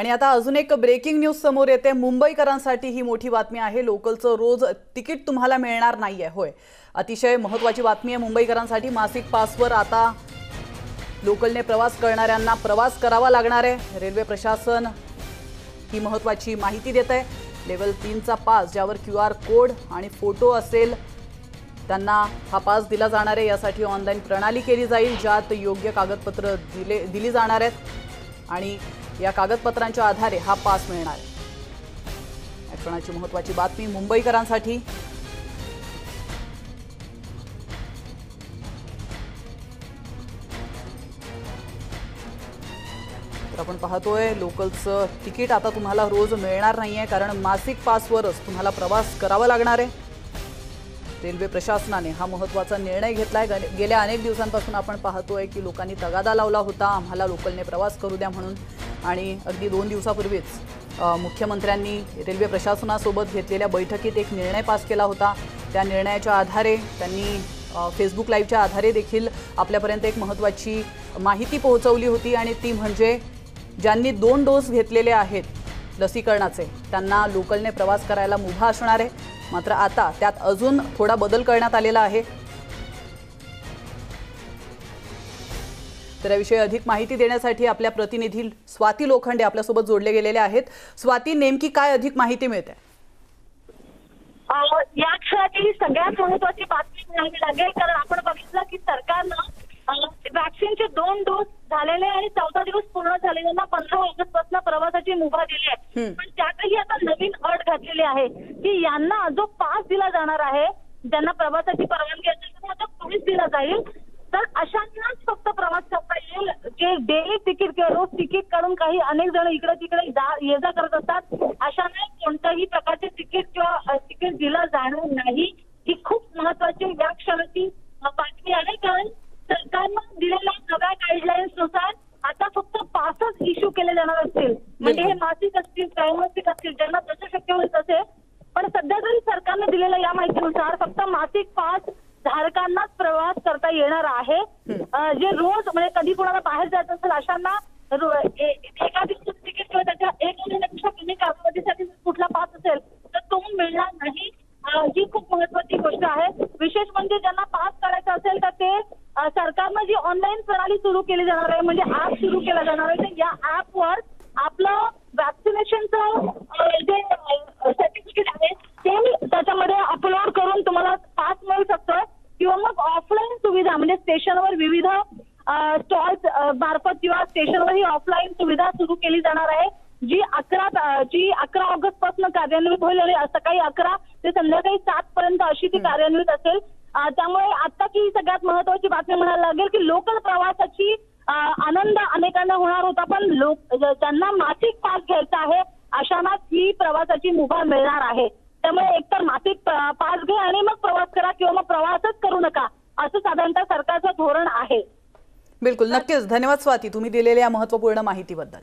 आणि आता अजून एक ब्रेकिंग न्यूज समोर येते. मुंबईकरांसाठी ही मोठी बातमी आहे. लोकलचं रोज तिकीट तुम्हाला मिळणार नाही आहे होय. अतिशय महत्वाची बातमी आहे मुंबईकरांसाठी. मासिक पासवर आता लोकलने प्रवास करणाऱ्यांना प्रवास करावा लागणार आहे. रेल्वे प्रशासन ही महत्वाची माहिती देत आहे. लेवल तीनचा पास ज्यावर क्यू आर कोड आणि फोटो असेल त्यांना हा पास दिला जाणार आहे. यासाठी ऑनलाईन प्रणाली केली जाईल ज्यात योग्य कागदपत्र दिले दिली जाणार आहेत. आणि या कागदपत्रांच्या आधारे हा पास मिळणार. आहे या क्षणाची महत्वाची बातमी मुंबईकरांसाठी. तर आपण पाहतोय लोकलचं तिकीट आता तुम्हाला रोज मिळणार नाहीये कारण मासिक पासवरच तुम्हाला प्रवास करावा लागणार आहे. रेल्वे प्रशासनाने हा महत्त्वाचा निर्णय घेतलाय. गे- गेल्या अनेक दिवसांपासून आपण पाहतोय की लोकांनी तगादा लावला होता. आम्हाला लोकलने प्रवास करू द्या म्हणून. आणि अगदी दोन दिवसापूर्वीच मुख्यमंत्र्यांनी रेल्वे प्रशासनासोबत घेतलेल्या बैठकीत एक निर्णय पास केला होता. त्या निर्णयाच्या आधारे त्यांनी फेसबुक लाईव्हच्या आधारे देखील आपल्यापर्यंत एक महत्त्वाची माहिती पोहोचवली होती. आणि ती म्हणजे ज्यांनी दोन डोस घेतलेले आहेत लसीकरणाचे त्यांना लोकलने प्रवास करायला मुभा असणार आहे. मात्र आता त्यात अजून थोडा बदल करण्यात आलेला आहे. तर याविषयी अधिक माहिती देण्यासाठी आपल्या प्रतिनिधी स्वाती लोखंडे आपल्यासोबत जोडले गेलेले आहेत. स्वाती नेमकी काय अधिक माहिती मिळते? या क्षणाची सगळ्यात महत्वाची बातमी म्हणावी लागेल कारण आपण बघितलं की सरकारनं अं, वॅक्सिनचे दोन डोस झालेले आणि चौदा दिवस पूर्ण झालेल्यांना पंधरा ऑगस्टपासून प्रवासाची मुभा दिली आहे. पण त्यातही आता नवीन अट घातलेली आहे की यांना जो पास दिला जाणार आहे ज्यांना प्रवासाची परवानगी असेल तर आता पोलीस दिला जाईल. तर अशांनाच फक्त प्रवास करता येईल. जे डेली तिकीट किंवा रोज तिकीट काढून काही अनेक जण इकडे तिकडे ये जा करत असतात अशांना कोणत्याही प्रकारचे तिकीट किंवा तिकीट दिलं जाणार नाही. ही खूप महत्वाची या क्षणाची बातमी आहे. कारण सरकारनं दिलेल्या नव्या गाईडलाईन्सनुसार आता फक्त पासच इश्यू केले जाणार असतील. म्हणजे हे मासिक असतील त्रैमासिक असतील ज्यांना जसं शक्य होईल तसे तरी सरकारने दिलेल्या या माहितीनुसार फक्त मासिक पास धारकांनाच प्रवास करता येणार आहे. जे रोज म्हणजे कधी कोणाला बाहेर जायचं असेल अशांना एका दिवसाचं तिकीट किंवा त्याच्या एक महिन्यापेक्षा कमी कालावधीसाठी कुठला पास असेल तर तो मिळणार नाही. ही खूप महत्वाची गोष्ट आहे. विशेष म्हणजे ज्यांना पास काढायचा असेल तर ते सरकारनं जी ऑनलाईन प्रणाली सुरू केली जाणार आहे म्हणजे ऍप सुरू केला जाणार आहे तर या ऍपवर आपलं वॅक्सिनेशनचं जे सर्टिफिकेट आहे ते त्याच्यामध्ये अपलोड करून तुम्हाला पास मिळू शकतं किंवा मग ऑफलाईन सुविधा म्हणजे स्टेशनवर विविध स्टॉल्स मार्फत किंवा स्टेशनवर ही ऑफलाईन सुविधा सुरू केली जाणार आहे. जी अकरा जी अकरा ऑगस्टपासून कार्यान्वित होईल आणि सकाळी अकरा ते संध्याकाळी सात पर्यंत अशी ती कार्यान्वित असेल. त्यामुळे आत्ताची ही सगळ्यात महत्वाची बातमी म्हणायला लागेल की लोकल प्रवासाची आनंद अनेकांना होणार होता पण लोक ज्यांना मासिक पास घ्यायचा आहे अशांनाच ही प्रवासाची मुभा मिळणार आहे. त्यामुळे एकतर मासिक पास घ्या आणि मग प्रवास करा किंवा मग प्रवासच करू नका असं साधारणतः सरकारचं धोरण बिलकुल नक्कीच. धन्यवाद स्वाती. तुम्ही दिलेल्या महत्त्वपूर्ण माहितीबद्दल.